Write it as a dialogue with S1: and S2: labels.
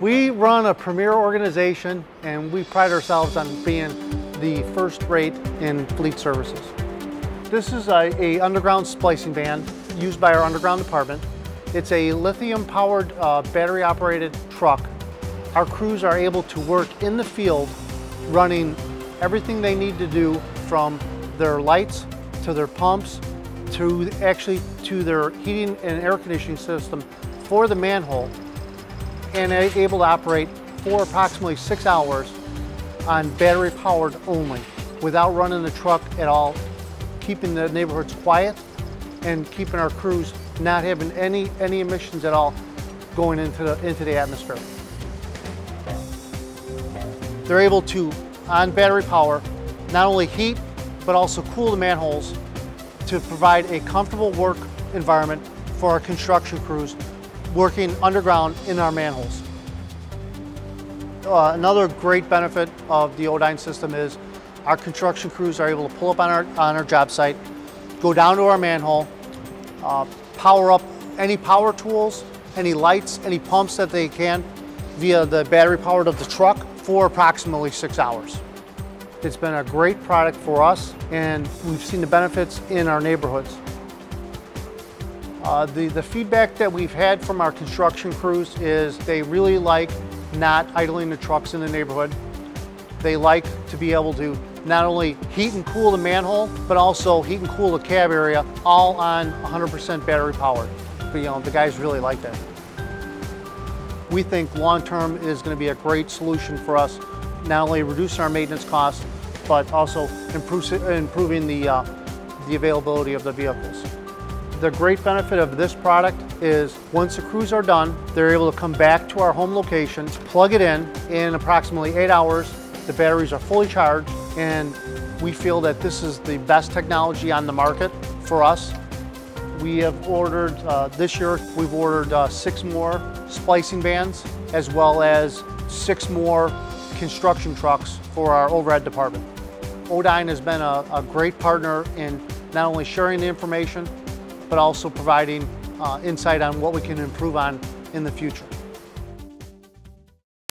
S1: We run a premier organization and we pride ourselves on being the first rate in fleet services. This is a, a underground splicing van used by our underground department. It's a lithium powered uh, battery operated truck. Our crews are able to work in the field running everything they need to do from their lights to their pumps to actually to their heating and air conditioning system for the manhole and able to operate for approximately six hours on battery powered only without running the truck at all, keeping the neighborhoods quiet and keeping our crews not having any, any emissions at all going into the, into the atmosphere. They're able to, on battery power, not only heat, but also cool the manholes to provide a comfortable work environment for our construction crews working underground in our manholes. Uh, another great benefit of the Odyne system is our construction crews are able to pull up on our, on our job site, go down to our manhole, uh, power up any power tools, any lights, any pumps that they can via the battery powered of the truck for approximately six hours. It's been a great product for us and we've seen the benefits in our neighborhoods. Uh, the, the feedback that we've had from our construction crews is they really like not idling the trucks in the neighborhood. They like to be able to not only heat and cool the manhole, but also heat and cool the cab area, all on 100% battery powered. But, you know, the guys really like that. We think long-term is going to be a great solution for us, not only reducing our maintenance costs, but also improving the, uh, the availability of the vehicles. The great benefit of this product is once the crews are done, they're able to come back to our home location, plug it in, in approximately eight hours, the batteries are fully charged, and we feel that this is the best technology on the market for us. We have ordered, uh, this year, we've ordered uh, six more splicing bands, as well as six more construction trucks for our overhead department. Odyne has been a, a great partner in not only sharing the information, but also providing uh, insight on what we can improve on in the future.